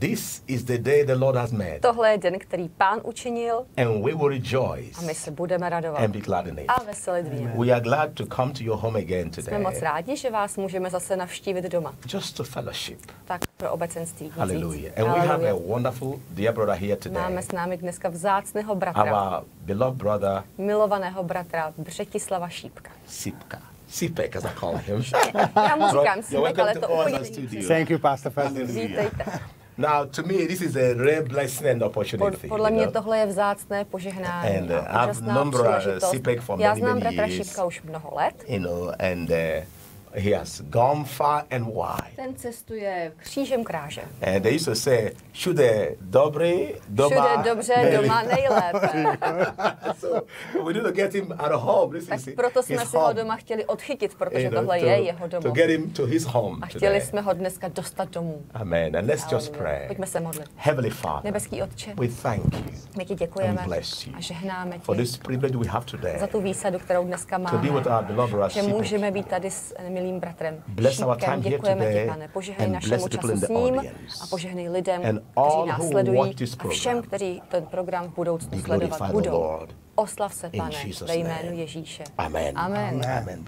This is the day the Lord has made, Tohle je den, který pán učinil and we will a my rejoice se budeme radovat and be glad in it. a veselit v něm. We are glad to come to your home again Jsme moc today, rádi, že vás můžeme zase navštívit doma. just to fellowship. Tak pro obecenství. Hallelujah. And we have a Hallelujah. wonderful dear brother here today, Máme s námi dneska vzácného bratra, our beloved brother milovaného bratra Břetislava Šípka. Sipka. Sipek, as I call him. Já mu říkám Šípek, ale to úplně. Thank you, Pastor Festus. Vítejte. Now, to me, this is a rare blessing and opportunity. podle mě tohle je vzácné požehnání And, uh, a úžasná brother příležitost. Já znám bratra. Šípka už mnoho let. You know, and uh, he has gone far and wide. Ten cestuje křížem krážem. And they used to say, všude dobrý, doma Všude dobře, nejlíp." doma nejlépe. so we need to get him of home. This Tak is proto jsme si ho doma chtěli odchytit, protože You know, tohle to, je jeho to domov. get him to his home A chtěli today. jsme ho dneska dostat domů. Amen. And let's just pray. Pojďme se modlit. Heavenly Father, Nebeský Otče, we thank you my ti děkujeme and bless you a žehnáme for ti this privilege we have today za tu výsadu, kterou dneska to be with máme. our beloved Že můžeme být tady s milým bratrem Šípkem. Děkujeme ti, pane. Požehnej našemu času s ním a požehnej lidem, And kteří all nás who sledují a všem, program. kteří ten program v budoucnu sledovat budou. Oslav se, In pane, Jesus' ve jménu name. Ježíše. Amen. Amen. Amen.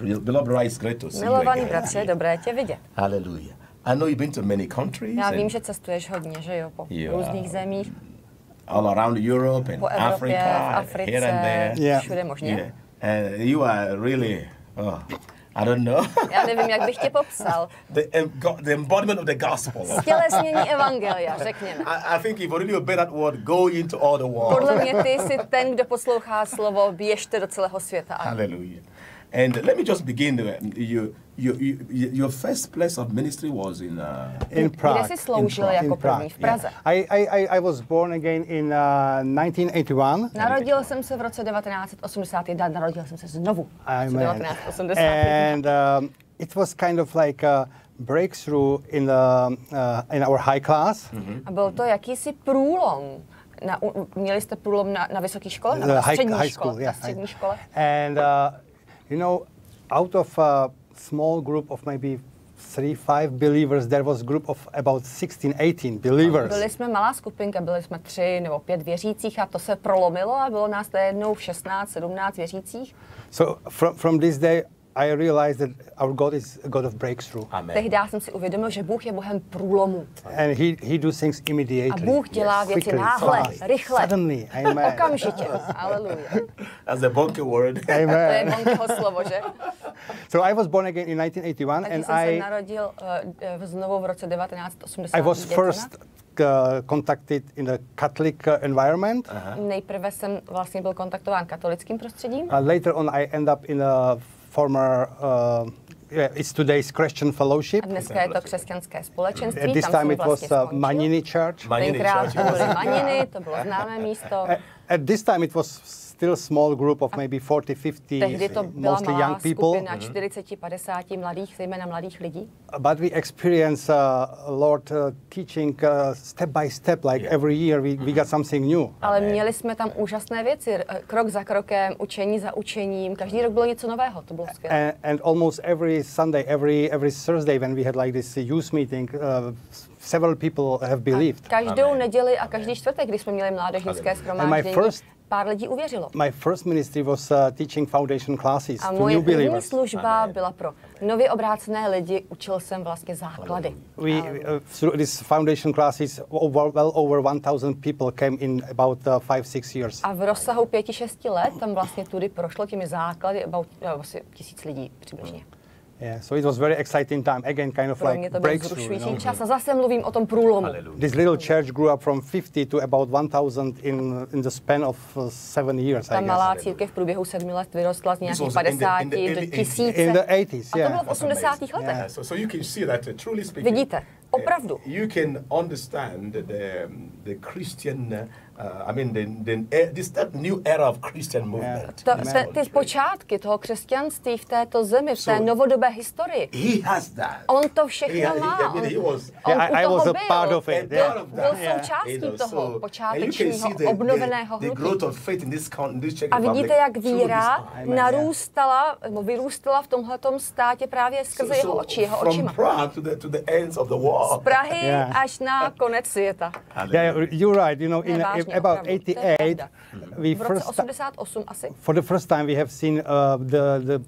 Milovaný bratře, dobré tě vidět. Hallelujah. I know you've been to many countries Já vím, že cestuješ hodně, že jo, po Yeah. různých zemích, all around Europe and po Evropě, Africa, Africe, here and there. Yeah. všude možně. Yeah. And you are really, oh, I don't know, Já nevím, jak bych tě popsal. the, go- the embodiment of the gospel. Stělesnění evangelia, řekněme. I, I think you've already obeyed that word, go into all the world. Podle mě ty jsi ten, kdo poslouchá slovo, běžte do celého světa. Hallelujah. And let me just begin. uh, You, you, you, your first place of ministry was in. Uh, In Prague. Kde jsi sloužil jako první? V Praze. I, I, I- I was born again in uh, 1981. Narodil jsem se v roce 1981, narodil jsem se znovu v roce Amen. 1981. And um, it was kind of like a breakthrough in, the, uh, in our high class. A byl to jakýsi průlom. Na, měli jste průlom na, na vysoké škole? The Na high, střední high škole? school, yeah. Na střední škole? And uh, you know, out of a small group of maybe three, five believers, there was a group of about 16, 18 believers. Byli jsme malá skupinka, byli jsme tři nebo pět věřících a to se prolomilo a bylo nás najednou 16, 17 věřících. So from, from this day, I realized that our God is a God of breakthrough. Amen. Tehdy jsem si uvědomil, že Bůh je Bohem průlomu. And he, he does things immediately. A Bůh dělá věci quickly, náhle, fast, rychle. Suddenly, amen. Okamžitě. Aleluja. That's a bunky word. To je amen. Monkeho slovo, že? So I was born again in 1981 Taky and jsem se I, narodil uh, znovu v roce 1981. I was first uh, contacted in the Catholic uh, environment. Nejprve jsem vlastně byl kontaktován katolickým prostředím. Uh, later on, I end up in a former, uh, yeah, it's today's Christian Fellowship. A dneska je to křesťanské společenství. At this time, it was vlastně uh, skončil. Manini Church. Manini Tenkrát Church, to yes. byly Maniny, to bylo známé místo. At this time, it was still a small group of maybe 40, 50, Tehdy to byla mostly malá young people. skupina 40-50 mladých, zejména mladých lidí. But we experience uh, Lord uh, teaching uh, step by step, like Yeah. every year we, we got something new. Ale Amen. měli jsme tam úžasné věci, r- krok za krokem, učení za učením. Každý rok bylo něco nového, to bylo skvělé. And, and almost every Sunday, every every Thursday, when we had like this youth meeting, uh, several people have believed. Každou Amen. neděli a každý čtvrtek, když jsme měli mládežnické Hallelujah. Pár lidí uvěřilo. My first ministry was uh, teaching foundation classes A to moje new první believers. služba Amen. byla pro nově obrácené lidi, učil jsem vlastně základy. We, uh, through these foundation classes, over, well over 1,000 people came in about uh, five, six years. A v rozsahu pěti, šesti let tam vlastně tudy prošlo těmi základy about, no, asi tisíc lidí přibližně. Yeah, so it was very exciting time. Again, kind of Pro mě like to breakthrough. you know. čas a zase mluvím o tom průlomu. Hallelujah. This little church grew up from 50 to about 1,000 in in the span of uh, seven years, Ta I guess. malá církev v průběhu sedmi let vyrostla z nějakých was in the- in the 50 do early 80s. tisíce. In the 80s, A to yeah. bylo v 80. letech. Yeah, so, so you can see that uh, truly speaking. Vidíte, opravdu. uh, you can understand the, the Christian uh, I mean, the, the, eh, this that new era of Christian movement. To, te, ty počátky toho křesťanství v této zemi, v té So- novodobé historii, He has that. on to He, všechno he, má. I mean, he was. on Yeah, I- I was a byl. part of it, Byl, yeah. byl Yeah. součástí You know, toho so- and you can počátečního see the, obnoveného the, the hnutí. growth of faith in this, country, in this Czech A vidíte, jak víra narůstala, nebo vyrůstala v tomhletom státě právě skrze jeho oči, jeho from očima. Prague to the, to the ends of the Z world. Prahy Yeah. až na konec světa. Yeah, you're right. You know, in, about opravdu, to je 88, pravda. we first, 88 asi. for the first time, we have seen uh, the, the,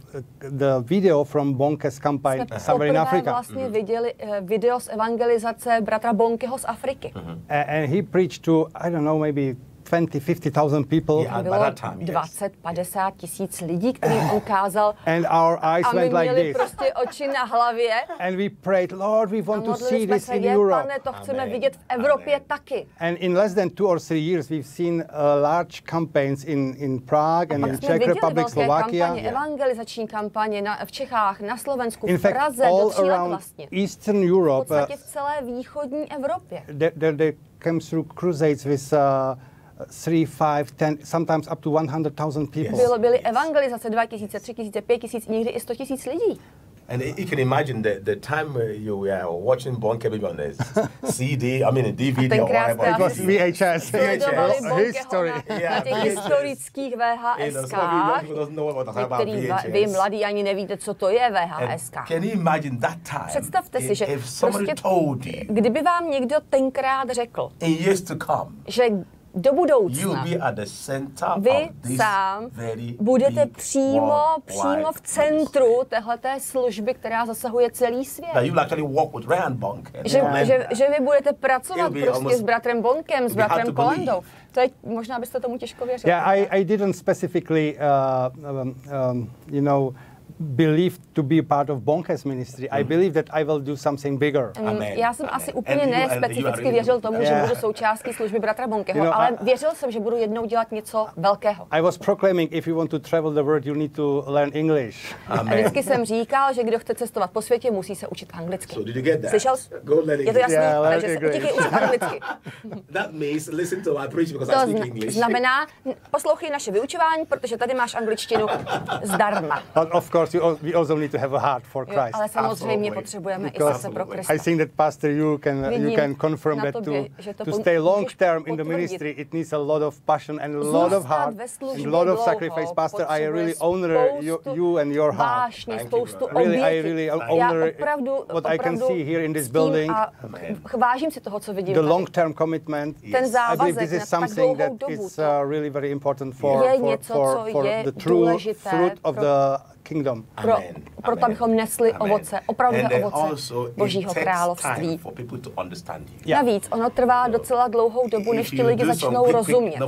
the video from Bonke's campaign Jsme somewhere in Africa. vlastně viděli eh, video z evangelizace bratra Bonkeho z Afriky. A- and he preached to, I don't know, maybe 20, 50,000 people. Yeah. By Bylo that time, yes. 20-50 tisíc lidí, kterým on kázal. And our eyes A my went like měli this. prostě oči na hlavě. And we prayed, Lord, we A want to modlili see jsme this se, in je, Europe. pane, to chceme Amen. vidět v Evropě Amen. taky. And in less than two or three years, we've seen uh, large campaigns in, in Prague and Pak in jsme Czech viděli Republic, velké Slovakia. kampaně, evangelizační kampaně na, v Čechách, na Slovensku, In v fact, Praze, do all tří let around vlastně. Eastern V Europe, uh, podstatě v celé východní Evropě. there, there, there came through crusades with uh, three, five, ten, sometimes up to 100,000 people. Yes. Bylo, byly evangelizace 2000, 3000, 5000, někdy i 100 tisíc lidí. And you can imagine the, the time uh, you were watching Bonke maybe on the CD, I mean a DVD or whatever. It was VHS. VHS. History. Yeah, těch historických VHS Některý vy mladí ani nevíte, co to je VHS. can you imagine that time? Představte si, if, že if somebody prostě, told you kdyby vám někdo tenkrát řekl, in years to come, že do budoucna be at the center vy of this sám budete přímo, přímo v centru téhleté služby, která zasahuje celý svět. Že, že, že vy budete pracovat prostě s bratrem Bonkem, s bratrem. Kolandou. To je, možná byste tomu těžko věřili. Yeah, I, I didn't specifically, uh, um, um, you know, believe to be part of Bonke's ministry. I believe that I will do something bigger. Mm, Amen. Já jsem asi Amen. úplně And you- ne specificky věřil tomu, že Yeah. budu součástí služby bratra Bonkeho, You know, ale I- věřil jsem, že budu jednou dělat něco velkého. I was proclaiming if you want to travel the world, you need to learn English. A vždycky jsem říkal, že kdo chce cestovat po světě, musí se učit anglicky. So did you get that? Slyšel? Go let it Je to jasný, Yeah, takže it se utíkej učit anglicky. That means listen to my preach because To I speak English. znamená, poslouchej naše vyučování, protože tady máš angličtinu zdarma. But of course, you al- we also need to have a heart for Jo, Christ. ale samozřejmě Absolutely. potřebujeme i Because srdce pro Krista. I think that Pastor, you can you Vidím can confirm that tobě, to, to stay long term in the ministry, it needs a lot of passion and a lot of heart and a lot of sacrifice. Pastor, I really honor you, you and your heart. Vášně, you, spoustu. Really, I really Já honor opravdu, what I can see here in this building. A vážím si toho, co vidím The tady. long-term commitment. Ten I believe this is something that is uh, really very important for, for, for, for the true fruit of the kingdom. pro, Amen. proto, Amen. abychom nesli Amen. ovoce, opravdu ovoce Božího království. Navíc, ono trvá docela dlouhou dobu, než ti lidi začnou quick, quick, rozumět.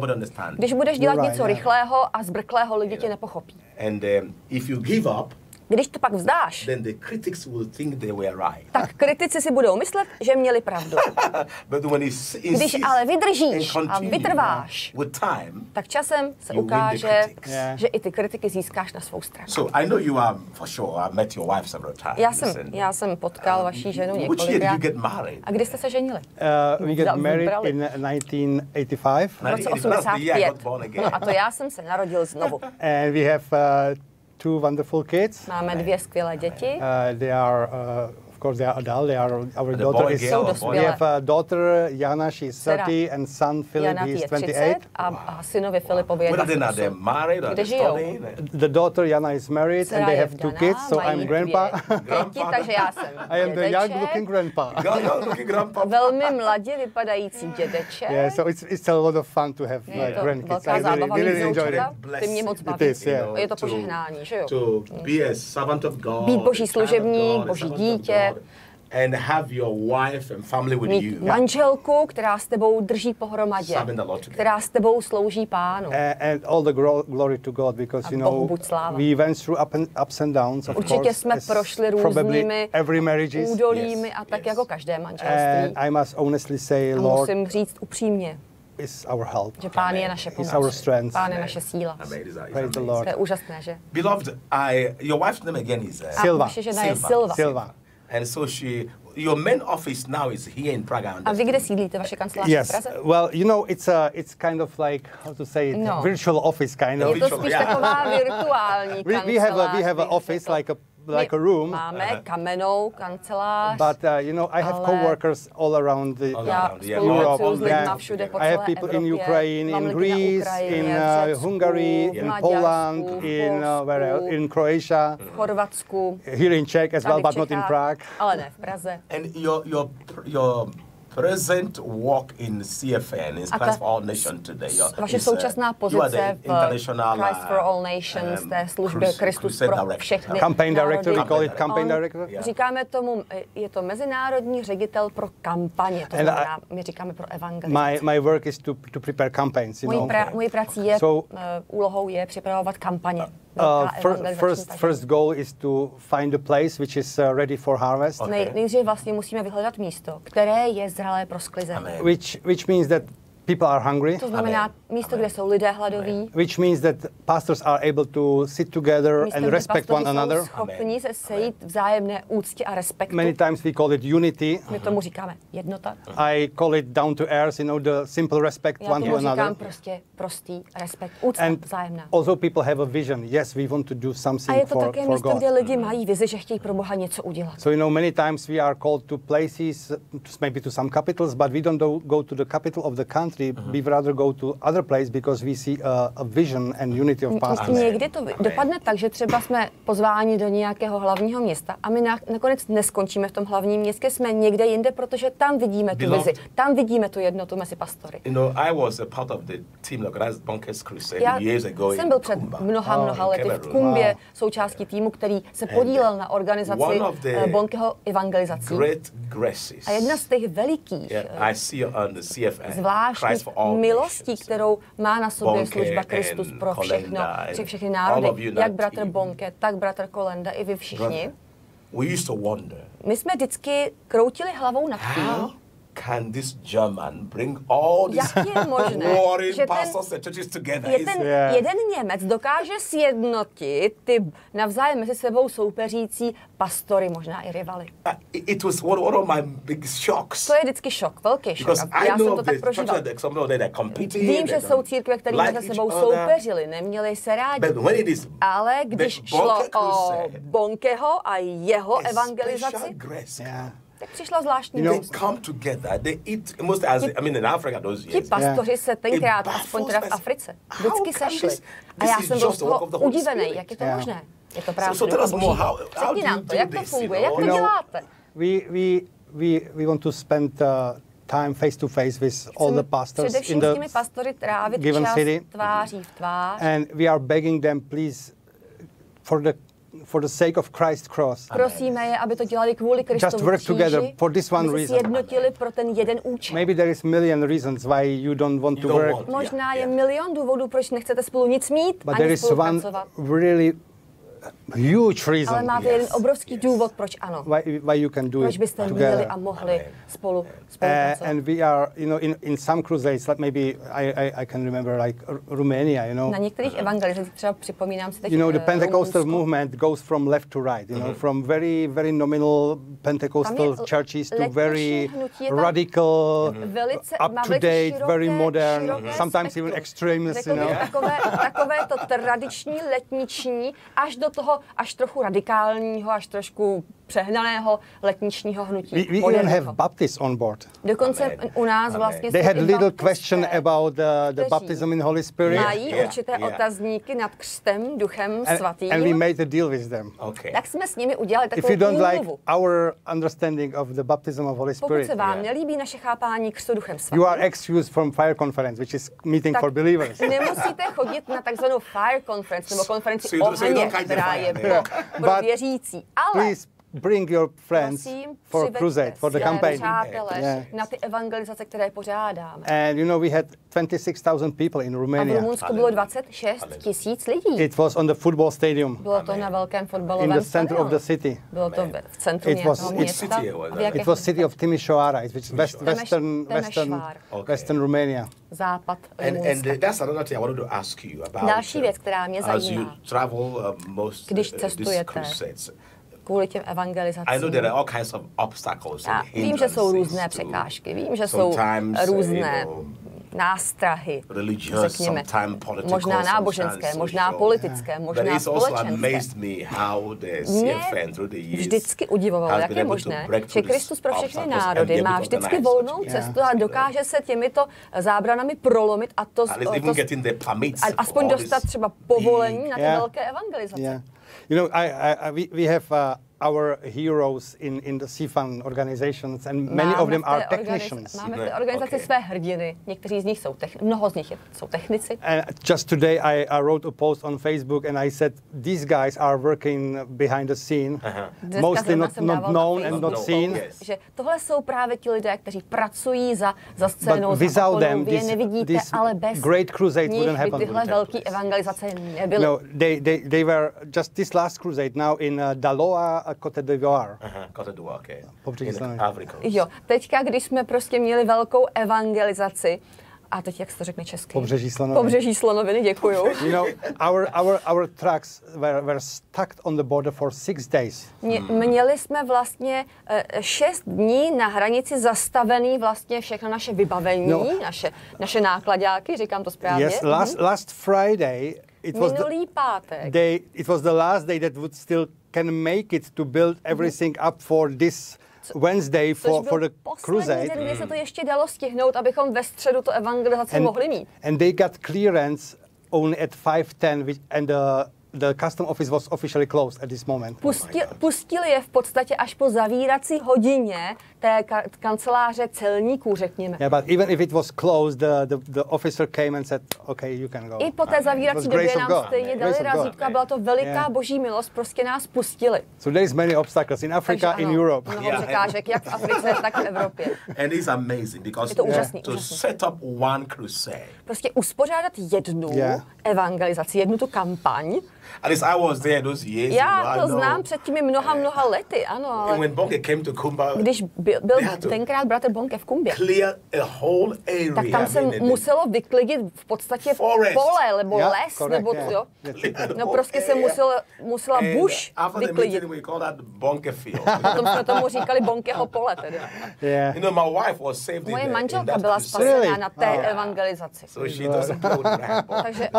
Když budeš dělat něco yeah. rychlého a zbrklého, lidi tě nepochopí. And um, if you give up, Když to pak vzdáš, then the critics will think they were right. tak kritici si budou myslet, že měli pravdu. but when Když ale vydržíš a vytrváš, with time, tak časem se ukáže. Yeah. že i ty kritiky získáš na svou stranu. so I know you are for sure. I met your wife several times. Já jsem, já jsem potkal vaší ženu which year did you několikrát. A kdy jste se ženili? Uh, we get married vybrali. in 1985, V roce 1985. That's the year I 85. got born again. No a to já jsem se narodil znovu. and we have uh, two wonderful kids. Máme dvě skvělé děti. Uh, they are, uh, of course, they are adult. They are our The daughter is. girl dospělé. We have a daughter Jana. She's Dcera 30, and son Philip. Jana is 30 28. a, a synovi Filipovi je are they now? They're 28. married or Kde žijou? studying? The daughter Jana is married, Dcera and they have two vdaná, kids. So I'm grandpa. dvě Děti, takže já jsem I am the dědeček, young-looking grandpa. Go- go looking grandpa. velmi mladě vypadající dědeček. yeah, so it's, it's a lot of fun to have to grandkids. I really, really enjoyed it. Ty mě moc It baví. is, yeah. Je to požehnání, že jo? To be a servant of God. Být boží služebník, boží dítě. And have your wife and family with Mít you. manželku, která s tebou drží pohromadě, která s tebou slouží pánu. And all the glory to God because A you know buď sláva. we went through up and, ups and downs of Určitě course jsme prošli různými every is údolími Yes, a tak yes. jako každé and manželství. I must honestly say A Lord musím říct upřímně, is our help že pán je naše He's our pomoc. strength Pán je naše síla. Praise the. Lord To je úžasné, že? Beloved, I, your wife's name again is uh, A Silva. vaše žena je Silva. Silva. Silva And so she, your main office now is here in Prague. I A vy understand. kde sídlíte, vaše kancelář v Yes. Praze? Well, you know, it's a, it's kind of like how to say it, No. virtual office kind of. Je to Virtual, spíš yeah. taková virtuální We, kancelář. we have a we have an office like a My like a room, Máme kamennou kancelář. but uh, you know, I have Ale- coworkers all around the All Já around, yeah. Europe. s lidmi Yeah. všude po I have celé people in Ukraine, in Greece, in uh, Hungary, v in Poland, v in uh, where else? In Croatia, v Chorvatsku, here in Czech as well, but not in Prague. Ale ne v Praze. And your your your present work in CFN is A Christ for All Nation today. Your- Vaše uh, současná you are pozice the v international, Christ for All uh, Nations, um, té službě Kristus crusade pro všechny Campaign director, we call it campaign On- director. Yeah. Říkáme tomu, eh, je to mezinárodní ředitel pro kampaně, to znamená, my říkáme pro evangelizaci. My my work is to to prepare campaigns. You Mojí, know. pra, mojí prací je, So- uh, úlohou je připravovat kampaně. Uh, fir- first, first goal is to find a place which is uh, ready for harvest, Okay. Nej, nejdřív vlastně musíme vyhledat místo, které je zralé pro sklizeň. Amen. which which means that people are hungry, To znamená Amen. místo, Amen. kde jsou lidé hladoví, which means that pastors are able to sit together místo, and kde respect pastoři one jsou another. schopni se sejít vzájemné úctě a respektu. Many times we call it unity. My tomu říkáme jednota. I call it down to earth, you know, the simple respect Já one to tomu říkám another. prostě prostý respekt, úcta And vzájemná. also people have a vision. Yes, we want to do A something je to for, také for místo, God. kde lidi mají vizi, že chtějí pro Boha něco udělat. So you know, many times we are called to places, maybe to some capitals, but we don't do, go to the capital of the country. We rather go to other place because we see a, a vision and unity of pastors. Amen. Někdy to Amen. dopadne tak, že třeba jsme pozváni do nějakého hlavního města a my na, nakonec neskončíme v tom hlavním městě, jsme někde jinde, protože tam vidíme tu Beloved. vizi, tam vidíme tu jednotu mezi pastory. You know, I was a part of the team that organized Bunkers Crusade Já years ago jsem byl před Kumba, mnoha, mnoha in lety v. Kumbě součástí týmu, který se podílel na organizaci one of the eh, Bonkeho evangelizací. Great graces. A jedna z těch velikých, Yeah, I see on the CFN. Zvláštních milostí, kterou má na sobě Bonke služba Kristus pro všechno, při and všechny národy, jak bratr. Bonke, tak bratr Kolenda, i vy všichni. My jsme vždycky kroutili hlavou nad tím, can this German bring all these jak je možné, warring že ten, pastors and churches together? je ten Yeah. jeden Němec dokáže sjednotit ty navzájem mezi sebou soupeřící pastory, možná i rivaly. Uh, it- was one, one of my biggest shocks. To je vždycky šok, velký šok. Because I já jsem know to tak prožíval. churches that some of them they're competing. Vím, že they jsou církve, které like mezi each sebou other. soupeřily, neměli se rádi. But when it is Ale když šlo o Bonkeho a jeho evangelizaci, grace Yeah. Tak přišla zvláštní You know, come together. They eat most as I mean in Africa those Ti years. pastoři se tenkrát, aspoň teda v. Africe, vždycky sešli. A já jsem byl z toho udivený, jak je to Yeah. možné. Je to So- práce so tell us Ducha more, Božího. how- how Řekni do nám to, jak to funguje, jak to děláte. We, we, we, we want to spend uh, time face to face with all the Chceme pastors in the těmi pastory trávit given čas city. tváří v tvář. and we are begging them, please, for the for the sake of Christ's cross. Prosíme je, aby to dělali kvůli Kristovu work together for this one reason. sjednotili pro ten jeden účel. Maybe there is million reasons why you don't want You to don't work, want. Možná Yeah, je yeah. milion důvodů, proč nechcete spolu nic mít, but there ani is one really huge Ale reason máte Yes, jeden obrovský yes. důvod, proč ano. why, why you can do Proč it byste měli together. a mohli Amen. spolu Uh, spolupracovat. and we are, you know, in, in some crusades, like maybe I, I, I can remember like Romania, you know. Na některých evangelizacích třeba připomínám si teď You know, the eh, Pentecostal Rumunsko. movement goes from left to right, you know, from very, very nominal Pentecostal churches to very radical, Velice, up to date, široké, very modern, široké sometimes spektrum. even extremist, you know. takové, takové to tradiční, letniční, až do toho, až trochu radikálního, až trošku přehnaného letničního hnutí. We, we even have Baptists on board. Dokonce Amen. u nás Amen. vlastně They had little question about the, the baptism in Holy Spirit. Mají Yeah, určité yeah. otazníky nad křtem Duchem And, Svatým. and we made a deal with them. Okay. tak jsme s nimi udělali If takovou you don't like our understanding of the baptism of Holy Pokud Spirit, se vám Yeah. nelíbí naše chápání křtu Duchem Svatým, you are excused from fire conference, which is meeting tak for believers. nemusíte chodit na takzvanou fire conference nebo konferenci So ohně, která je pro, pro věřící. Ale Please bring your friends prosím, for crusade, for the campaign. přátele Yeah. na ty evangelizace, které pořádáme. And you know, we had 26,000 people in A v Romania. Rumunsku bylo 26 tisíc lidí. It was on the football stadium Bylo to na velkém in fotbalovém the center of the stadionu. city. Bylo to v- centru It was- it's- města. It was city of Timisoara, which is west, western, western. Okay. western Romania. západ And, and uh, that's another thing I wanted to ask you about. Další uh, věc, která mě As you zajímá. travel uh, most Když uh, these cestujete. crusades, kvůli těm evangelizacím. I know there are all kinds of obstacles. Já and vím, že jsou různé překážky, vím, že jsou různé you know, nástrahy, religious, řekněme, sometimes political, možná náboženské, možná politické, možná společenské. Mě vždycky udivovalo, jak je možné, že Kristus pro všechny národy má vždycky volnou cestu a dokáže se těmito zábranami prolomit a to, to even getting the permits a for aspoň dostat třeba povolení na ty velké evangelizace. You know, I, I, I, we, we have uh, our heroes in, in the CFAN organizations, and many Máme of them are technicians. Máme v té organizaci okay. své hrdiny. Někteří z nich jsou, techn- mnoho z nich je, jsou technici. And just today, I, I wrote a post on Facebook, and I said these guys are working behind the scene, Dneska mostly not, jsem not known and Facebook not No, seen. yes. Že tohle jsou právě ti lidé, kteří pracují za, za scénou, But za them, Vy je this- nevidíte, this ale bez great crusade nich wouldn't happen. tyhle velké evangelizace nebyly. No, they, they, they were just this last crusade now in uh, Daloa, uh, Cote d'Ivoire. Got to do okay. Pobřeží the. Jo, teďka, když jsme prostě měli velkou evangelizaci, a teď jak se to řekne česky? Pobřeží slonoviny. Pobřeží slonoviny, děkuju. You know, our, our, our trucks were, were stuck on the border for six days. Mě, měli jsme vlastně eh, šest dní na hranici zastavený vlastně všechno naše vybavení, No. naše, naše nákladáky, říkám to správně. Yes, last, last Friday, it was the, Minulý pátek. day, it was the last day that would still can make it to build everything up for this Wednesday for, for the crusade. den, kdy se to ještě dalo stihnout, abychom ve středu to evangelizaci mohli mít. and they got clearance only at 5:10, which- and the the custom office was officially closed at this moment. Pusti, pustili je v podstatě až po zavírací hodině té ka- kanceláře celníků, řekněme. Yeah, but even if it was closed, the, the, the officer came and said, "Okay, you can go." I po té was zavírací době nám God. stejně dali God. razítka, byla to veliká Yeah. boží milost, prostě nás pustili. So there is many obstacles in Africa, Takže in ano, Europe. Mnoho Yeah. překážek, jak v Africe, tak v Evropě. And it's amazing because Je to úžasný, to úžasný. set up one crusade. Prostě uspořádat jednu Yeah. evangelizaci, jednu tu kampaň. At least I was there those years. you know, Já I to know. znám před těmi mnoha, mnoha lety, ano, And ale when Bonke came to Kumba, když byl, byl tenkrát bratr Bonke v Kumbě, clear a whole area. tak tam se muselo vyklidit v podstatě Forest. pole, nebo Yeah, les, correct, nebo yeah. jo. No prostě se area. musela, the vyklidit. meeting, we call that Bonke Field. Potom jsme tomu říkali Bonkeho pole tedy. Yeah. you know, my wife was saved Moje manželka byla spasená Really? na té Oh. evangelizaci. So she doesn't. Takže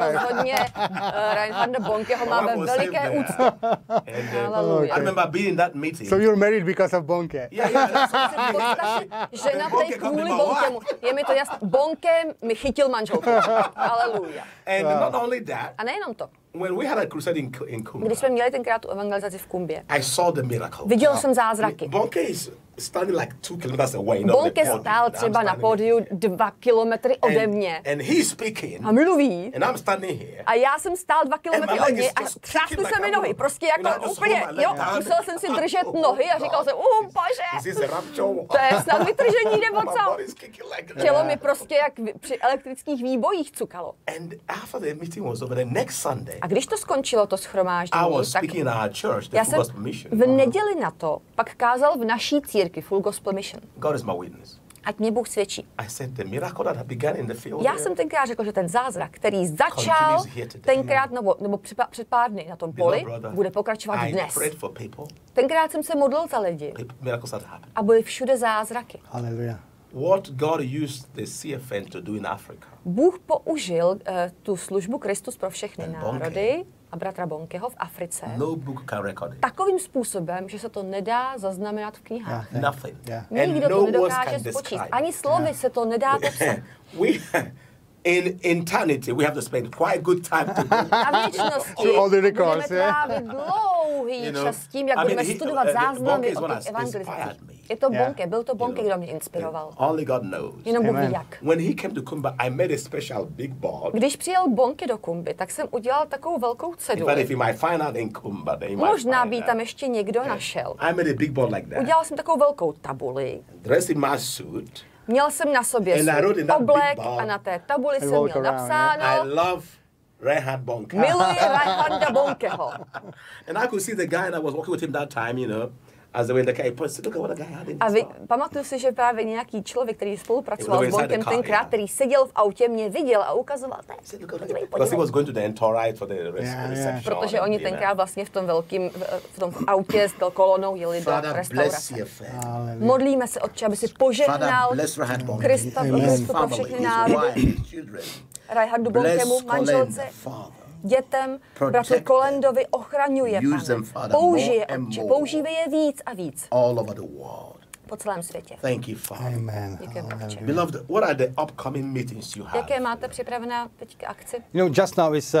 rozhodně uh, Reinharda Bonkeho má ve veliké úctě. And, uh, Hallelujah. I remember being in that meeting. So you're married because of Bonke. yeah, V podstatě ženatej kvůli Bonkemu. Je mi to jasné. Bonke mi chytil manželku. Aleluja. And not only that, A nejenom to. when we had a crusade in, in Když jsme měli tenkrát tu evangelizaci v Kumbě, I saw the miracle. viděl jsem zázraky. Bonke is standing like two kilometers away. you know, Bonke the podium. stál třeba na pódiu dva kilometry ode And, mě and he's speaking, a mluví. and I'm standing here. A já jsem stál dva kilometry od něj a třásly kicking se mi nohy. Prostě jako úplně, jo, musel jsem si držet Oh, nohy a říkal jsem, uh, bože, to je snad vytržení nebo co? Tělo mi prostě jak při elektrických výbojích cukalo. And after the meeting was over, the next Sunday, A když to skončilo, to schromáždění, tak já jsem v neděli na to pak kázal v naší církvi Full Gospel Mission. God is my witness. Ať mě Bůh svědčí. I said the miracle that had begun in the field. Já jsem tenkrát řekl, že ten zázrak, který začal tenkrát nebo, nebo před, pá- před pár dny na tom poli, bude pokračovat I dnes. prayed for people. Tenkrát jsem se modlil za lidi a byly všude zázraky. Hallelujah. What God used the CFN to do in Africa. Bůh použil uh, tu službu Kristus pro všechny And národy a bratra Bonkeho v Africe No book can record it. takovým způsobem, že se to nedá zaznamenat v knihách. Yeah. Nothing. Yeah. Nikdo And to no nedokáže describe. Ani slovy se to nedá popsat. we in eternity we have to spend quite good time to věčnosti all the records, budeme yeah. trávit dlouhý You know, čas tím, jak I mean, budeme he- studovat uh, záznamy o těch. Je to Yeah. Bonke, byl to Bonke, You know, kdo mě inspiroval. Only God knows. Jenom Bůh ví jak. When he came to Kumba, I made a special big board. Když přijel Bonke do Kumby, tak jsem udělal takovou velkou fact, ceduli. if you might find out in Kumba, then you might Možná by tam ještě někdo našel. I made a big board like that. Udělal jsem takovou velkou tabuli. Dressed in my suit. Měl jsem na sobě svůj oblek a na té tabuli jsem měl around, I napsáno love Reinhard Bonka. Miluji Reinharda Bonkeho. And I could see the guy that was working with him that time, you know. As they were in the car, he pointed, said, look at what the guy had in A vy, pamatuju si, že právě nějaký člověk, který spolupracoval s car, tenkrát, yeah. který seděl v autě, mě viděl a ukazoval, "Ne, He said, look at what podívej, the Because he podívej. was going to the entourage for the res- Yeah, yeah. reception. Protože oni tenkrát vlastně v tom velkým, v, tom autě s tou kolonou jeli do restaurace. Modlíme se, Otče, aby si požehnal Krista, pro všechny národy. Rajhardu Bonkemu, manželce. Dětem, bratru. Kolendovi, ochraňuje, pane. Použije, používej je víc a víc po celém světě. Thank you, Father. Amen. Děkujeme, Otče. Beloved, what are the upcoming meetings you have? Jaké máte připravená teďka akci? You know, just now is uh,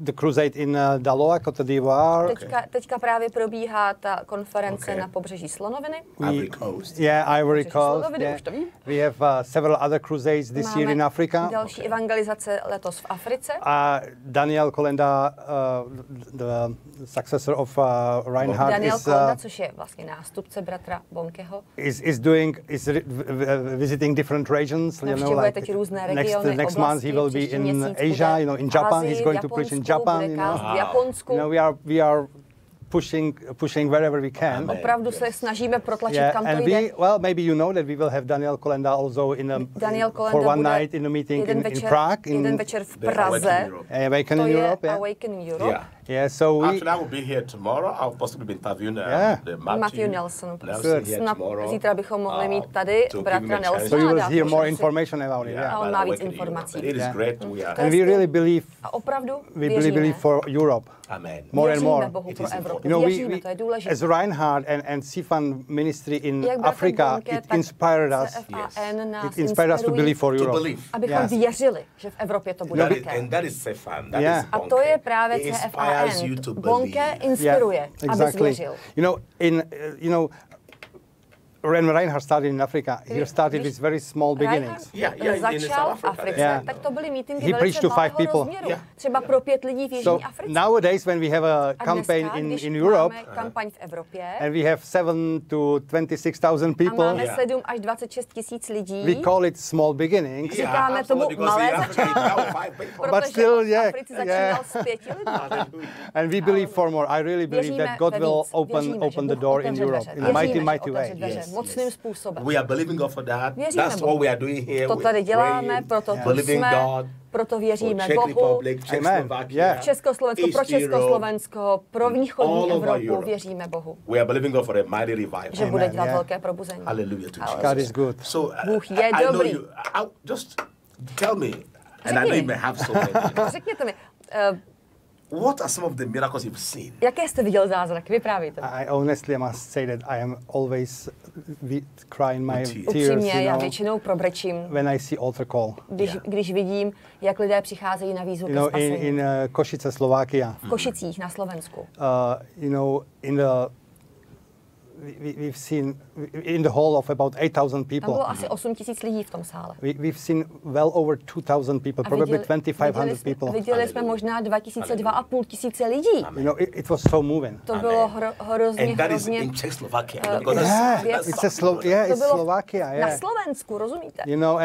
the crusade in uh, Daloa, Cote d'Ivoire. Teďka, teďka právě probíhá ta konference Okay. na pobřeží Slonoviny. Ivory Coast. Yeah, Ivory Coast. Slonoviny, Yeah. už to vím. We have uh, several other crusades this year in Africa. další evangelizace letos v Africe. Uh, Daniel Kolenda, uh, the successor of uh, Reinhard, Daniel is, Kolenda, uh, což je vlastně nástupce bratra Bonkeho, is, is doing is visiting different regions. You know, like teď různé next regiony, next month he oblasti, will be in Asia. You know, in Japan Asii, he's going to preach in Japonsku, Japan. You know, v Japonsku. you know we are we are pushing pushing wherever we can. Amen. Opravdu se snažíme protlačit, Yeah, kam to and jde. we well maybe you know that we will have Daniel Kolenda also in a Daniel Kolenda for one night in a meeting in, večer, in Prague in jeden večer v Praze. Awaken Europe. Awaken in Europe. Yeah. Yeah. So we Actually, I will be here tomorrow. I'll possibly be interviewing uh, Yeah. the Matthew, Matthew Nelson. Nelson Good. here Snad tomorrow. zítra bychom mohli uh, mít tady give bratra a. Nelsona. so you will hear more information about it. Yeah, Yeah. on about má víc informací. It is Yeah. great. We are. And we really believe A opravdu we really believe for Europe. Amen. more and more. Bohu It pro is Evropu. You know, we, věříme, we to je důležité. as Reinhard and, and Sifan ministry in Africa, Bonke, it inspired us. CFAN It inspired us to believe for To Europe. believe. Abychom věřili, že v Evropě to bude That is, velké. and that is is A to je právě It inspires you to CFAN. Bonke inspiruje, abys exactly. věřil. You know, in uh, you know, when Reinhard started in Africa, he started with very small beginnings. Reinhard Yeah, yeah, in- in South začal v Africa, Africe, yeah. tak to byly meetingy He preached to five people. rozměru. Yeah. Třeba pro pět lidí v Jižní So Africe. nowadays, when we have a A campaign dneska, in, in Europe, máme kampaň v Evropě and we have seven to twenty-six thousand a people, máme Yeah. 7 až 26 tisíc lidí, we call it small beginnings. Yeah, Říkáme tomu malé in Africa you začátky. have five people. protože But still, yeah, yeah. s pěti lidmi. Hallelujah. And we believe for more. I really believe that God will open open the door in Europe in a mighty, mighty way. Yes, mocným yes. způsobem. We are believing God for that. Věříme That's Bohu. what we are doing here. To tady děláme, proto tu believing jsme, God proto věříme Czech Bohu. Republic, Yeah. Československo pro Československo, pro východní Evropu Europe. věříme Bohu, We are believing God for a mighty revival. že bude dělat yeah. velké probuzení. Hallelujah to Jesus. God is good. So uh, Bůh je I, I know dobrý. you. I, just tell me, and I know you may have so many. Řekněte mi, uh, what are some of the miracles you've seen? jaké jste viděl zázrak? Vyprávějte. I honestly must say that I am always we- crying my Tears. tears, Upřímně, you já know, většinou probrečím, when I see altar call. když, Yeah. když vidím, jak lidé přicházejí na výzvu You ke know, in, spasení. in uh, Košice, Slovakia, v Košicích na Slovensku. uh, you know, in the we, we've seen in the hall of about 8,000 Tam people. bylo asi 8 tisíc lidí v tom sále. We, we've seen well over 2,000 people, A probably viděli, 2,500 viděli, jsme, people. viděli jsme možná 2000, 2,5 tisíce lidí. You know, it, it was so moving. To bylo hro, hrozně, And that is hrozně... in Czechoslovakia. Uh, because that's- Yeah, Yes. it's a Slo- yeah, To it's bylo Slovakia. na Yeah, Slovensku, rozumíte? you know, uh,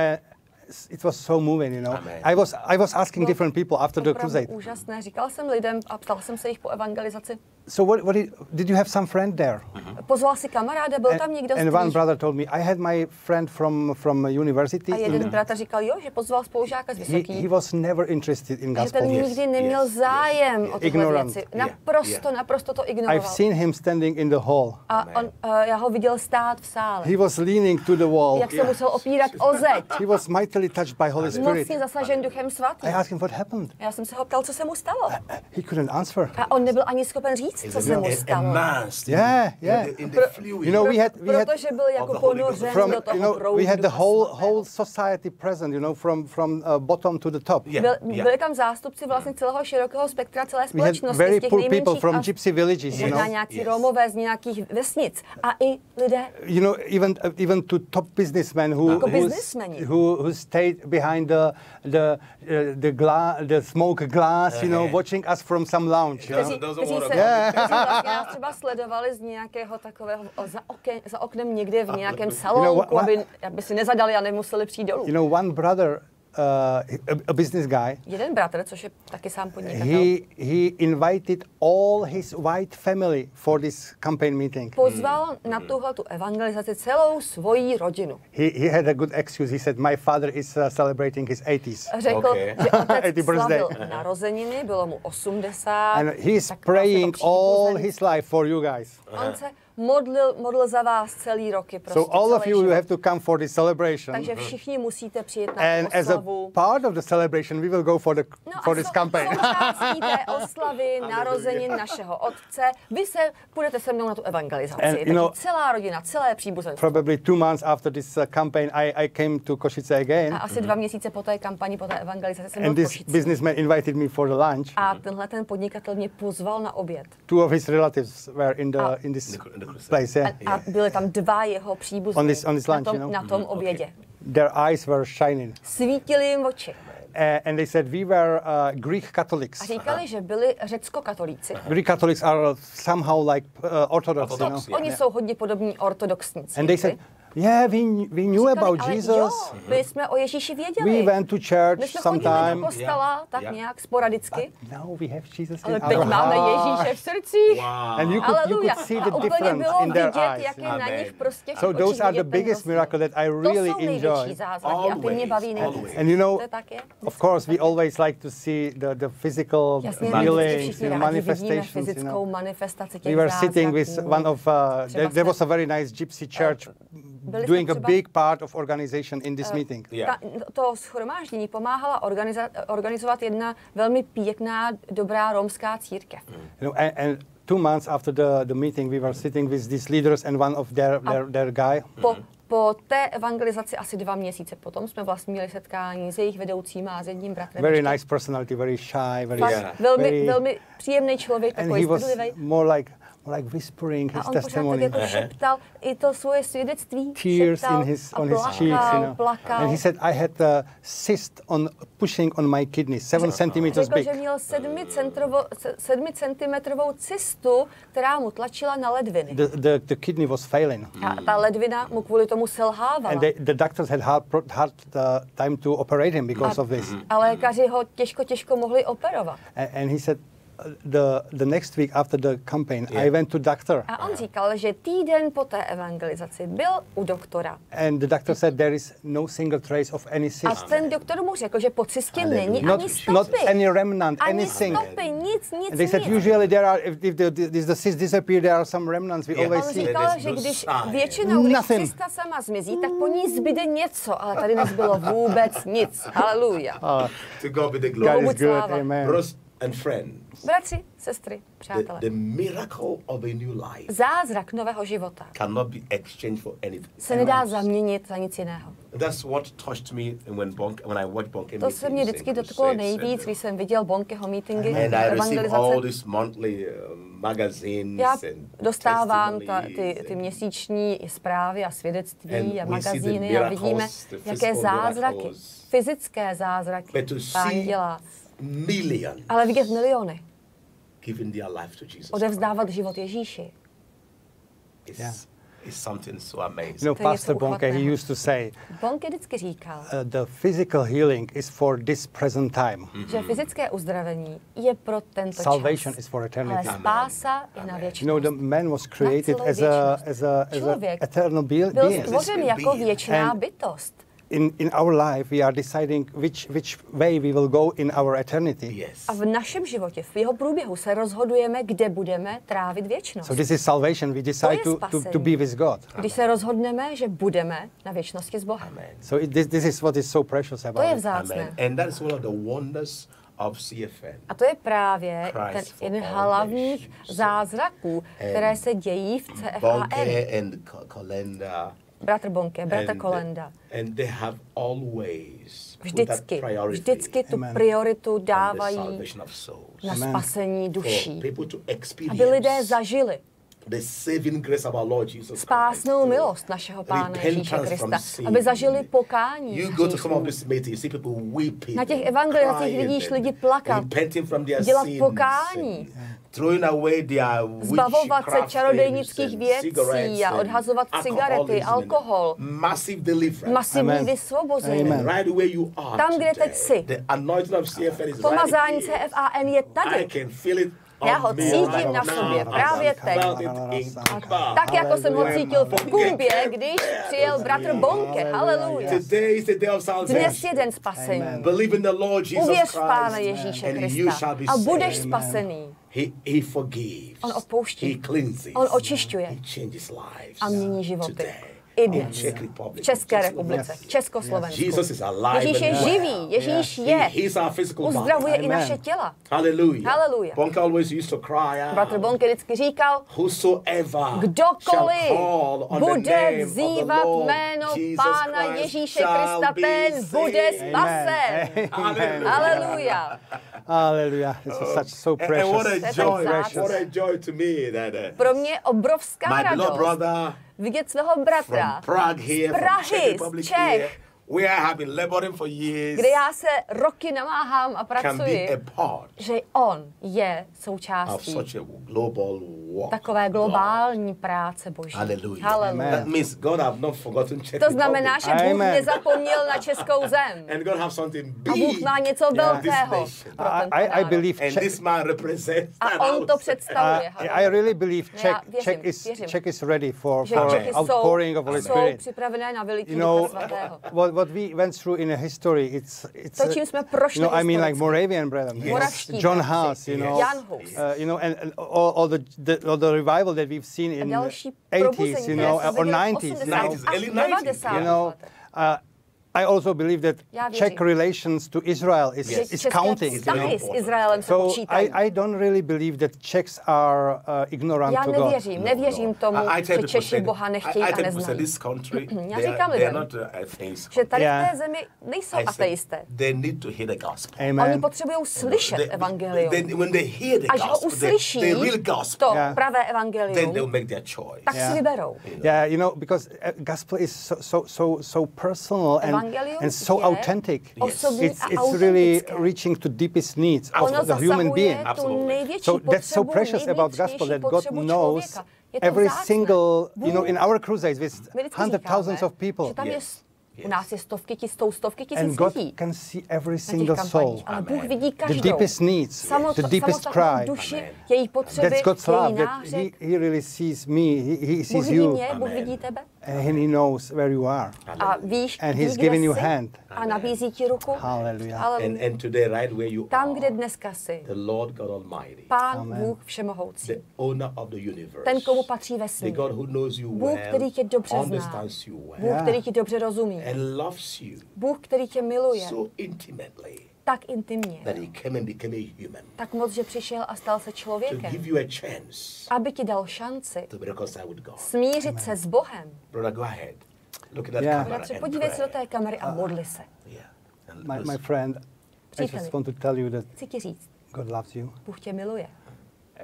it was so moving. You know, Amen. I was I was asking Bylo different people after the crusade. úžasné. Říkal jsem lidem a ptal jsem se jich po evangelizaci. So what, what did, did you have some friend there? Pozval si kamaráda, byl tam někdo z and one brother told me I had my friend from from university. A jeden in- bratr říkal, jo, že pozval spolužáka z he, Vysoký. he was never interested in gospel. ten Yes, nikdy neměl yes, zájem yes, o tyhle věci. Yeah, Naprosto, yeah. naprosto to I've ignoroval. seen him standing in the hall. A on, uh, já ho viděl stát v sále. He was leaning to the wall. Jak se musel opírat o zeď. He was mightily touched by Holy Spirit. Mocně zasažen duchem svatým. I asked him what happened. Já jsem se ho ptal, co se mu stalo. He couldn't answer. A on nebyl ani schopen říct, co se mu stalo. Yeah, yeah. in the, fluid. You know, we had we had Protože byl jako ponořen from do toho you know proudu we had the whole whole society present. You know, from from uh, bottom to the top. Yeah, Byl, yeah. byli tam zástupci vlastně celého širokého spektra celé We had společnosti, very z těch poor people from gypsy villages. You know, nějací Yes. Romové z nějakých vesnic. A i lidé, you know, even uh, even to top businessmen who Jako who, who who stayed behind the the uh, the glass the smoke glass. You know, Eh. watching us from some lounge. Kteří, kteří, se, kteří vlastně nás třeba sledovali z nějakého takového, o, za, oken, za oknem někde v nějakém know, salonku, wha- aby, aby si nezadali a nemuseli přijít dolů. You know, one brother uh, a, a business guy. Jeden bratr, což je taky sám podnikatel, He he invited all his white family for this campaign meeting. pozval na tuhle tu evangelizaci celou svoji rodinu. He, he had a good excuse. He said, "My father is uh, celebrating his 80s." Řekl, Okay. že otec 80th birthday. slavil narozeniny, bylo mu 80. And he's praying all his life for you guys. On se modlil, modlil za vás celý roky. Prostě So all of you, you život. have to come for this celebration. Takže všichni musíte přijet na And tu as a oslavu. part of the celebration, we will go for the No for a this campaign. té oslavy narozenin našeho otce, vy se půjdete se mnou na tu evangelizaci. And, you know- celá rodina, celé příbuzenstvo. Probably two months after this uh, campaign, I, I came to Košice again, A asi dva měsíce po té kampani, po té evangelizaci jsem byl and this Košicích. businessman invited me for the lunch. A tenhle ten podnikatel mě pozval na oběd. Two of his relatives were in the A- in this Place. Yeah. A, a byly tam dva jeho příbuzní On this- on this na lunch, tom, you know? na tom obědě. Their eyes were shining, Svítily jim oči. uh, and they said we were uh, Greek A Catholics. říkali, že byli řecko-katolíci. Greek Catholics are somehow like uh, Orthodox, you know. Orthodox, yeah. Oni jsou hodně podobní ortodoxní And they said, yeah, we, we knew Říkali, about ale Jesus. Jo, my jsme o Ježíši věděli. We went to my church jsme chodili do sometime. kostela, Yeah, tak yeah. nějak sporadicky. Now we have Jesus Ale in teď our máme. Ježíše v srdcích. Wow. And you could, you could see the úplně difference bylo in their vidět, eyes. jak je na nich prostě So those are the biggest rozdíl. miracle that I really jsou enjoy. zázraky a ty mě baví Always, nejvíc. And you know, To tak je. of course, we always like to see the, the physical Jasně, my vždycky healings, všichni you know, rádi vidíme manifestations. You know. We were sitting with one of, uh, there, there was a very nice gypsy church byli doing a třeba- big part of organization in this meeting. Yeah. Ta, to schromáždění pomáhala organiza- organizovat jedna velmi pěkná, dobrá romská církev. You know, and, and two months after the, the meeting, we were sitting with these leaders and one of their, their, their guy. Po, po té evangelizaci asi dva měsíce potom jsme vlastně měli setkání s jejich vedoucíma a s jedním bratrem. Very ještě. nice personality, very shy, very, Yeah. velmi, very velmi příjemný člověk, and takový he was more like like whispering A his on pořád tak testimony. jako šeptal i to svoje svědectví. Tears in his a on his plakal, cheeks, you know. plakal. And he said, "I had a cyst on pushing on my kidney, seven centimeters Řekl, big." že měl sedmi, centrovo, se- sedmi centimetrovou cystu, která mu tlačila na ledviny. The, the, the kidney was failing, A ta ledvina mu kvůli tomu selhávala. and they, the doctors had hard, hard uh, time to operate him because A- of this. A lékaři ho těžko, těžko mohli operovat. A- And he said, the the next week after the campaign, I Yeah. went to doctor, A on říkal, že týden po té evangelizaci byl u doktora. and the doctor said there is no single trace of any A cyst, ten doktor mu řekl, že po cystě není not ani not stopy. any remnant, Ani anything. stopy, nic, nic, they said nic. usually there are if, if the, the, the cyst disappear, there are some remnants we Yeah. always On see. říkal, There's že no když většinou, když Nothing. cysta sama zmizí, tak po ní zbyde něco, ale tady nezbylo vůbec nic. Haleluja. To God be the God glory. Bohu is good, amen. Brothers and friends, Bratři, sestry, the, přátelé, the miracle of a new life zázrak nového života cannot be exchanged for anything. se nedá zaměnit za nic jiného. That's what touched me when Bonk, when I watched Bonke To se mě vždycky dotklo nejvíc, když jsem viděl Bonkeho meetingy, and I received all these monthly uh, magazines Já and dostávám ta, ty, ty měsíční zprávy a svědectví a the magazíny a vidíme, the jaké zázraky, fyzické zázraky pán dělá. Millions Ale vidět miliony, giving their life to Jesus odevzdávat život Ježíši. is, Yeah. is something so amazing. You know, To je něco Pastor Bonke, he used to say, Bonke vždycky říkal, uh, the physical healing is for this present time. že fyzické uzdravení je pro tento Salvation čas. is for Ale eternity. spása je na Amen. věčnost. You know, the man was created as a, věčnost. as a, as a Člověk eternal be- byl being. stvořen jako being. věčná And- bytost. In, in our life, we are deciding which, which way we will go in our eternity. Yes. A v našem životě, v jeho průběhu se rozhodujeme, kde budeme trávit věčnost. So this is salvation. We decide je to, to, to be with God. Když se rozhodneme, že budeme na věčnosti s Bohem. Amen. So it, this, this is what is so precious To about je it. vzácné. Amen. And that is one of the wonders of CFN. A to je právě ten Christ for jeden hlavních zázraků, které se dějí v CFAN. Bratr Bonke, bratr and, Kolenda. and they have always Vždycky, priority vždycky tu Amen. prioritu dávají na spasení duší. Aby lidé zažili the saving grace of our Lord Jesus spásnou Christ. milost našeho Pána Ježíše Krista, aby zažili pokání. You go to some of hříchů. this meeting, you see people weeping. Na těch evangelizacích vidíš lidi plakat, dělat sins, pokání. Throwing away their Zbavovat se and věcí a odhazovat cigarety, alkohol. Massive deliverance. Masivní Amen. vysvobození. Amen. Right where you are Tam, kde teď jsi. The anointing of CFN is Pomazání. CFAN je I tady. can feel it Já ho cítím na sobě I právě teď. Tak jako jsem ho cítil v Kumbě, když přijel bratr Bonke. Haleluja. Today is the day of salvation. Dnes je den spasení. Uvěř Pána Ježíše Krista a budeš spasený. He, he forgives. On odpouští. He cleanses. On očišťuje. He changes lives. A mění životy. Today. I dnes. V České republice, v Československu. Jesus is alive Ježíš je and well. živý, Ježíš je. Uzdravuje i naše těla. Hallelujah. Hallelujah. Bonka always used to cry out. Bratr Bonke vždycky říkal, Kdokoliv shall call on the bude name of the vzývat Lord jméno Jesus Pána Christ Ježíše Krista, be ten bude saved. spasen. Hallelujah. Haleluja. Hallelujah. This is such so And, and what precious. a That's joy! exactly. What a joy to me that uh, Pro mě je obrovská radost brother vidět svého from bratra Prague here, z from Prahy, Czech Republic z Čech, here, where I have been laboring for years, kde já se roky namáhám a can be pracuji, a part že on je of součástí such a global walk. takové globální práce Boží. Hallelujah. Haleluja. That means God have not forgotten Czech To znamená, Republic. že Bůh Amen. nezapomněl na českou zem. And God have something A Bůh big má něco velkého pro tento I, I národ. believe And Czech, this man represents A on to představuje. uh, I really believe Já Czech, věřím, Czech, is, věřím. Czech is ready for, Že for Čechy outpouring jsou, of Holy jsou Spirit. připravené na vylití You know, Ducha Svatého. what, what we went through in a history, it's, it's To, uh, čím jsme prošli you know, I mean like. Moravian brethren, you know, Moravští John bratři, Haas, you know, Jan Hus. uh, you know, and, and all, all, the, the, all the revival that we've seen in další 80s, you know, or viděli v 90s, you 80. know, 90s, až early v 90s, you know, uh, I also believe that Já. Czech relations to Israel is, Že is counting. vztahy s Izraelem se So. I, I don't really believe that Czechs are uh, ignorant Já to God. nevěřím, nevěřím tomu, I, I že Češi Boha I, nechtějí I a people, say neznají. this country, Já they, říkám lidem, not uh. Že tady v Yeah. té zemi nejsou I said, ateisté. they need to hear the gospel. Oni Amen. potřebují slyšet They- evangelium. they- when they hear the Až ho gospel, the, uslyší, the real gospel, to Yeah. pravé then they'll evangelium, make their choice. tak si Yeah. vyberou. Yeah, you know, because uh, gospel is so so so, so personal and, Evangelium and so je authentic. osobní It's, it's really reaching to deepest needs of the human being. Absolutely. So that's so precious about gospel that God knows člověka. Je to every single, you know, in our crusades with My vždycky hundred thousands of people. Že tam je, Yes. u nás je stovky, tis, jsou stovky tisíc And God lidí can see every single soul. kampaních, ale Bůh vidí každou. The deepest needs, Samot, the deepest cry. duši, Amen. její potřeby, That's God's její love, that he, he really sees me, he, he Bůh sees vidí you, mě, Bůh vidí tebe and he knows where you are. a víš, And he's kde giving you jsi hand. a nabízí ti ruku. Hallelujah. And, and today, right where you Tam, are, kde dneska jsi, the Lord God Almighty, Pán Amen. Bůh Všemohoucí, the owner of the universe, ten, komu patří the vesmír, God who knows you Bůh, well, který tě dobře zná. understands you well, Bůh, který ti dobře rozumí, and loves you Bůh, který tě miluje so intimately tak intimně, that he came and became a human tak moc, že přišel a stal se to člověkem, give you a chance aby ti dal šanci to be reconciled with God. smířit se s Bohem. Brother, go ahead. Look at that Yeah. camera Bratře, podívej se do té kamery a modli se. Yeah. My, my friend, I just want to tell you that Chci ti říct, God loves you Bůh tě miluje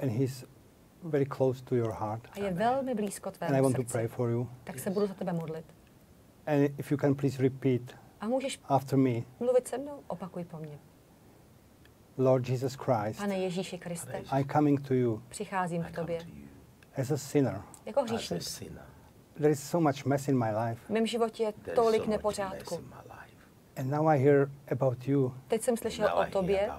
and He's very close to your heart. a je velmi blízko And I tvému want to pray srdci. for you. Tak se budu za tebe modlit. And if you can please repeat A můžeš after me mluvit se mnou? Opakuj po mně. Lord Jesus Christ, Pane Ježíši Kriste, I coming to you přicházím I k tobě as a sinner. jako as a hříšník. sinner. There is so much mess in my life. V mém životě je tolik so nepořádku. And now I hear about you. Teď jsem slyšel Now o tobě.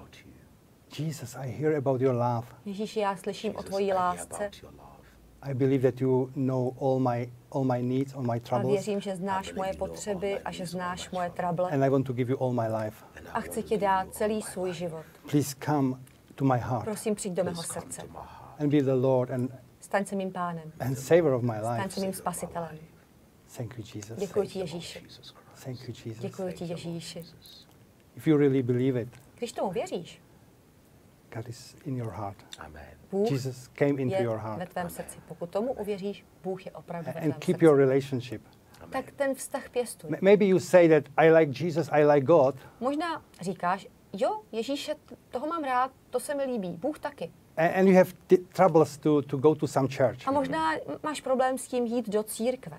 Jesus, I hear about your love. Ježíši, já slyším o Jesus, tvojí I hear lásce about your love. I believe that you know all my all my needs, all my a troubles. věřím, že znáš moje potřeby a že znáš moje trable. And I want to give you all my life. A want chci to ti give dát you celý svůj life. život. Please come to my heart Prosím, přijď do mého Please come srdce. to my heart. and be the Lord and, Staň se mým pánem. and savior of my Staň life. se mým spasitelem. Thank you, Jesus. Děkuji ti, Ježíši. Thank you, Jesus. Děkuji ti, Ježíši. If you really believe it, Když tomu věříš, God is in your heart. Amen. Bůh Jesus came into je your ve heart. tvém srdci. Pokud tomu uvěříš, Bůh je opravdu ve tvém And keep srdci. your relationship. Tak ten vztah pěstuj. Maybe you say that I like Jesus, I like God, Možná říkáš, jo, Ježíše, toho mám rád, to se mi líbí, Bůh taky. and you have troubles to, to go to some church. A možná máš problém s tím jít do církve.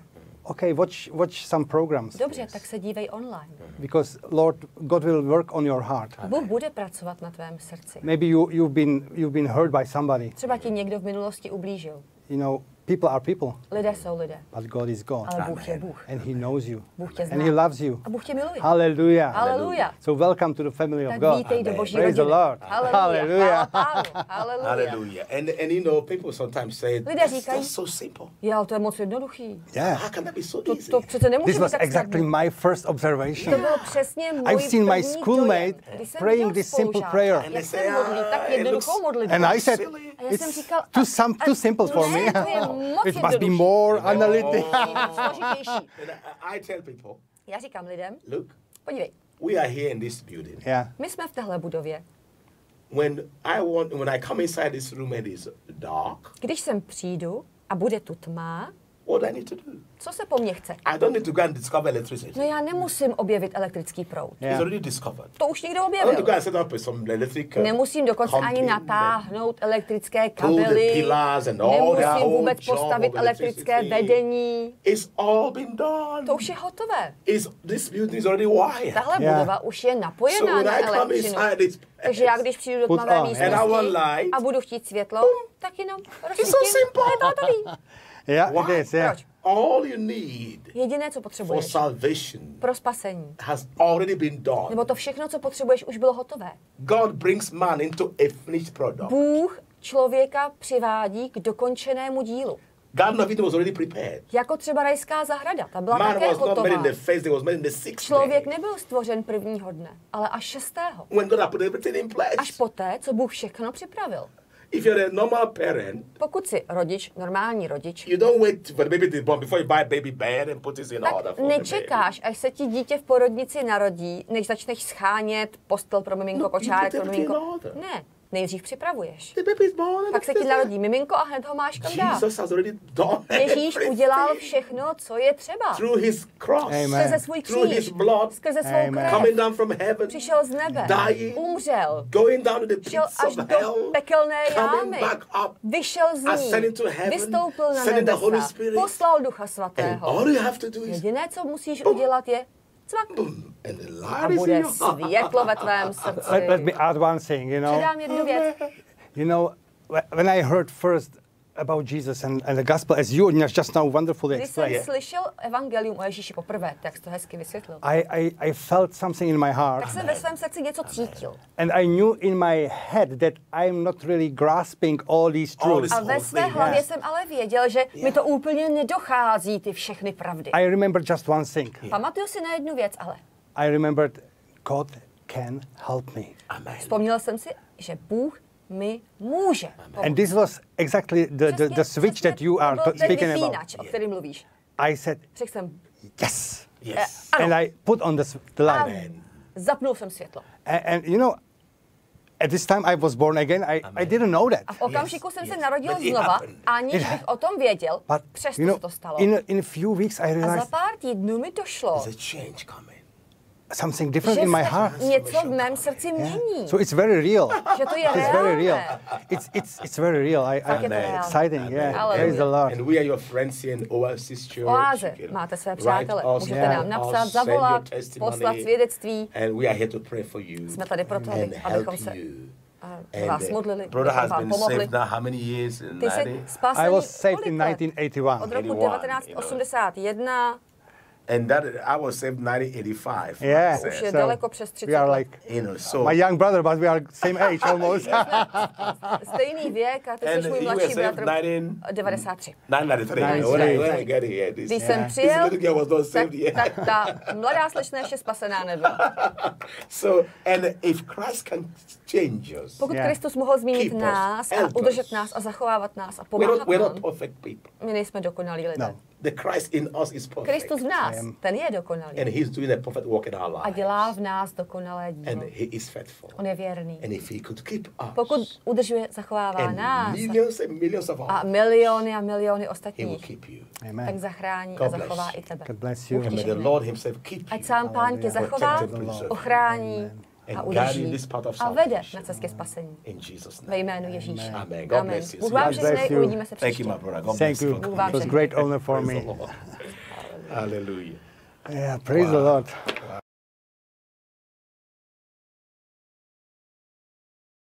Okay, watch, watch some programs Dobře, tak se dívej online. because Lord God will work on your heart. Bůh bude pracovat na tvém srdci. Maybe you, you've, been, you've been hurt by somebody. Třeba ti někdo v minulosti ublížil. You know, people are people, Lidé jsou lidé, but God is God. ale Bůh je Bůh. And He knows you. Bůh tě And. He loves you. A Bůh tě miluje. Hallelujah. Haleluja. So welcome to the family of Tak God. vítej do boží Praise the. Lord. Haleluja. Hallelujah. Chvála Pánu. Haleluja. Hallelujah. And and you know, people sometimes say Lidé říkají- that's so simple. Jo, ale to je moc jednoduchý. Yeah. How can that be so To, easy? to přece nemůže This was tak exactly snadné. my first To observation. bylo přesně můj I've seen my schoolmate dojem, praying this simple prayer. And they se say, "Ah, tak it jednoduchou looks- modlitbu. And I said, Silly. A já jsem it's too, a- some, a- too simple for me. moc it must be more analytic. Složitější. And I, I tell people, Já říkám lidem, look, podívej, we are here in this building. yeah. my jsme v téhle budově. When I want, when I come inside this room and it's dark, Když sem přijdu a bude tu tma, what do I need to do? co se po mně chce? I don't need to go and discover electricity. No já nemusím objevit elektrický proud. Yeah. It's already discovered. To už někdo I don't need to objevil. go and set up some electric. uh, Nemusím dokonce ani company natáhnout elektrické kabely. pillars and all that Nemusím vůbec postavit elektrické electricity. vedení. It's all been done. To už je hotové. It's, this building is already wired. Tahle Yeah. budova už je So napojená when na elektřinu. Takže já, když přijdu do tmavé místnosti a budu chtít světlo, tak jenom so rozsvítím. simple. Je to hotový. Yeah, Why? it is. Yeah. All you need Jediné, co for potřebuješ salvation pro spasení, has already been done. nebo to všechno, co potřebuješ, už bylo hotové. God brings man into a finished product. Bůh člověka přivádí k dokončenému dílu. Garden of Eden was already prepared. Jako třeba rajská zahrada, ta byla Man také was not made hotová. in the first day, was made in the sixth Člověk day. nebyl stvořen prvního dne, ale až šestého. When God had put everything in place. Až poté, co Bůh všechno připravil. If you're a normal parent, Pokud si rodič, normální rodič, you don't wait for the baby to be born before you buy a baby bed and put it in order tak for the nečekáš, až se ti dítě v porodnici narodí, než začneš schánět postel pro miminko, No, kočárek pro miminko. in order. Ne, nejdřív připravuješ. Pak se ti narodí miminko a hned ho máš kam dát. Jesus has already done Ježíš udělal všechno, co je třeba. through his cross, Amen. Skrze svůj through kříž, his blood, skrze svou Amen. krev, coming down from heaven, přišel z nebe, dying, umřel, going down to the šel pits až of do hell, pekelné coming jámy, back up, vyšel z ní, to heaven, vystoupil na sending the Holy nebesa, Spirit. poslal Ducha and Svatého. all you have to do is Jediné, co musíš udělat, je cvak and the a light is bude your světlo ve tvém srdci. Let, let me add one thing, you know. Předám jednu věc. You know, when I heard first about Jesus and, and the gospel, as you just now wonderfully Když jsem explained, slyšel evangelium o Ježíši poprvé, tak jsi to hezky vysvětlil, I, I, I felt something in my heart. tak jsem ve svém srdci něco cítil. And I knew in my head that I'm not really grasping all these All truths. A ve své thing, hlavě yeah. jsem ale věděl, že mi to úplně nedochází, ty všechny pravdy. I remember just one thing. Pamatuju si na jednu věc, ale I remembered God can help me. Amen. vzpomněl jsem si, že Bůh mi může And pomoct. this was exactly the, the, the switch přesně that you to are byl t- ten speaking about. vypínač, o kterém mluvíš. I said, Řekl jsem, yes. Yes. ano, And I put on the, the a light. zapnul jsem světlo. And, and you know, at this time I was born again. I, I didn't know that. A v okamžiku Yes, jsem se yes. narodil But it znova, happened. aniž It bych o tom věděl, But přesto you know, se to stalo. in a, in a few weeks I A za realized pár týdnů mi došlo, There's a change coming. Something different že in my heart. něco v mém srdci mění. So it's very real. Že to je It's very real. reálné. It's it's it's very real. I, I reálné. exciting. Yeah. Hallelujah. Praise the Lord. And we are your friends here in Oasis Church. Oáze, You can máte své přátele. us, Můžete yeah, nám napsat, us, zavolat, your testimony, poslat svědectví. And we are here to pray for you. Jsme tady proto, aby- and abychom help se, you. uh, vás uh, modlili, brother has been pomohli. saved now how many years? Ty jsi 90? spasený I was saved in let? 1981. Od roku 81, 1981 And that I was saved 1985. Yeah. už je So daleko přes 30 we are like You know, so my young brother, but we are same age almost. Stejný věk a ty and jsi můj mladší bratr. 19 93. 1993. 93. When I, when I get here, this, Když jsem přijel, little girl was not tak, saved yet. tak ta mladá slečna ještě spasená nebyla. So, and if Christ can change us, Pokud Yeah. Kristus mohl změnit Keep us, nás a udržet us. nás a zachovávat nás a pomáhat nám, perfect people. my nejsme dokonalí lidé. No. The Christ in us is perfect. Kristus v nás, ten je dokonalý And he's doing a perfect work in our a lives. dělá v nás dokonalé dílo. And he is faithful. On je věrný. And if he could keep us Pokud udržuje, zachovává and nás millions and millions of a us, miliony a miliony he will ostatních, keep you. tak Amen. zachrání a God bless zachová you. i tebe. God bless you. And may the Lord himself keep Ať you. sám Pán tě zachová, ochrání a udrží a vede salvation. na cestě spasení. In Jesus' Ve name. jménu Ježíše. Amen. God bless you. Bůh vám God bless žehnej, you. uvidíme se Thank příště. you, my brother. God Thank bless you. It Bůh vám was a žehnej. great honor for me. Hallelujah. Yeah, praise the Lord.